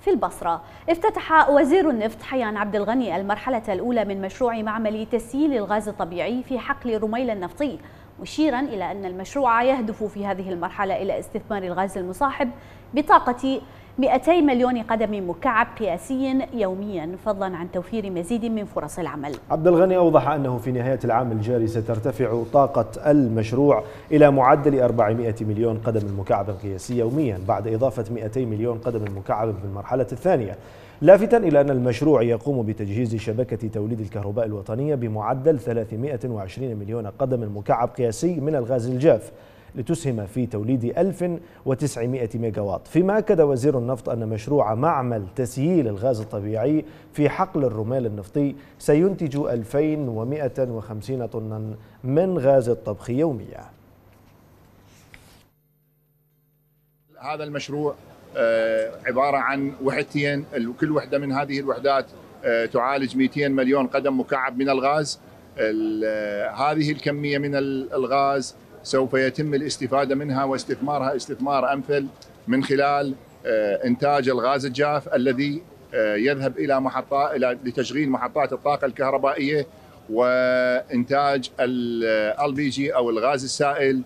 في البصرة. افتتح وزير النفط حيان عبد الغني المرحلة الأولى من مشروع معمل تسييل الغاز الطبيعي في حقل رميل النفطي. مشيرا إلى أن المشروع يهدف في هذه المرحلة إلى استثمار الغاز المصاحب بطاقة 200 مليون قدم مكعب قياسي يوميا. فضلا عن توفير مزيد من فرص العمل. عبد الغني أوضح أنه في نهاية العام الجاري سترتفع طاقة المشروع إلى معدل 400 مليون قدم مكعب قياسي يوميا بعد إضافة 200 مليون قدم مكعب في المرحلة الثانية. لافتا إلى أن المشروع يقوم بتجهيز شبكة توليد الكهرباء الوطنية بمعدل 320 مليون قدم مكعب قياسي من الغاز الجاف لتسهم في توليد 1900 ميجاوات. فيما أكد وزير النفط أن مشروع معمل تسييل الغاز الطبيعي في حقل الرمال النفطي سينتج 2150 طنا من غاز الطبخ يوميا. هذا المشروع عبارة عن وحدتين كل وحدة من هذه الوحدات تعالج 200 مليون قدم مكعب من الغاز. هذه الكمية من الغاز سوف يتم الاستفادة منها واستثمارها استثمار أمثل من خلال إنتاج الغاز الجاف الذي يذهب إلى محطات إلى لتشغيل محطات الطاقة الكهربائية وإنتاج LPG أو الغاز السائل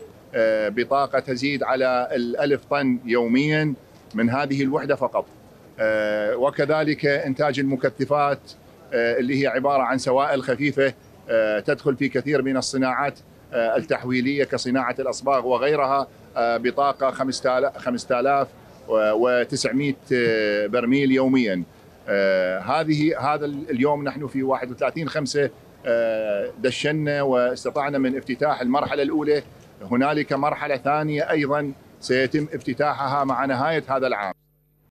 بطاقة تزيد على الألف طن يوميا من هذه الوحدة فقط. وكذلك إنتاج المكثفات اللي هي عبارة عن سوائل خفيفة تدخل في كثير من الصناعات التحويلية كصناعة الأصباغ وغيرها بطاقة 5900 برميل يوميا. هذه هذا اليوم نحن في 31 5 دشنا واستطعنا من افتتاح المرحلة الأولى. هنالك مرحلة ثانية أيضا سيتم افتتاحها مع نهاية هذا العام.